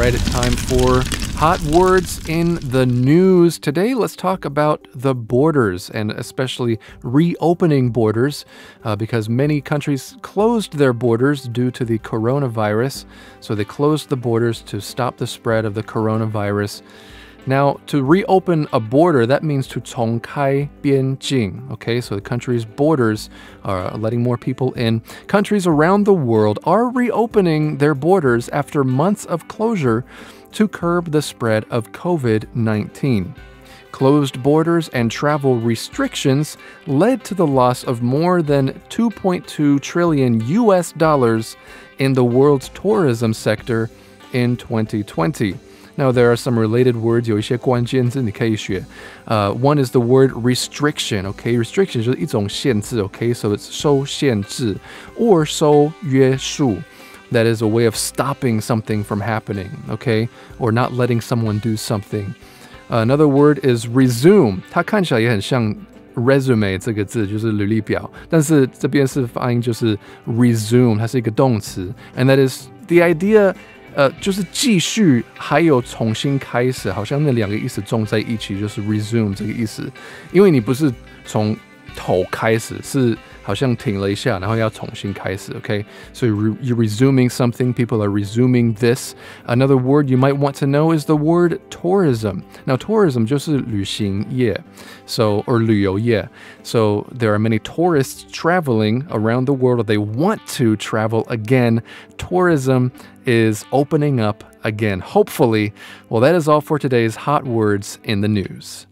right, it's time for hot words in the news. Today, let's talk about the borders and especially reopening borders uh, because many countries closed their borders due to the coronavirus. So they closed the borders to stop the spread of the coronavirus. Now, to reopen a border, that means to 重开边境. Okay, so the country's borders are letting more people in. Countries around the world are reopening their borders after months of closure to curb the spread of COVID 19. Closed borders and travel restrictions led to the loss of more than 2.2 trillion US dollars in the world's tourism sector in 2020. Now there are some related words，有一些关键字你可以学。呃、uh,，one is the word restriction. Okay, restriction 就是一种限制。Okay, so it's 收限制 or 收约束。That is a way of stopping something from happening. Okay, or not letting someone do something. Uh, another word is resume. 它看起来也很像 resume 这个字，就是履历表，但是这边是发音就是 resume，它是一个动词，and that is the idea 呃，就是继续，还有重新开始，好像那两个意思重在一起，就是 resume 这个意思。因为你不是从头开始，是好像停了一下，然后要重新开始。Okay, so you're resuming something. People are resuming this. Another word you might want to know is the word tourism. Now, tourism 就是旅行业，so or 旅游业。So there are many tourists traveling around the world. They want to travel again. Tourism is opening up again. Hopefully. Well, that is all for today's hot words in the news.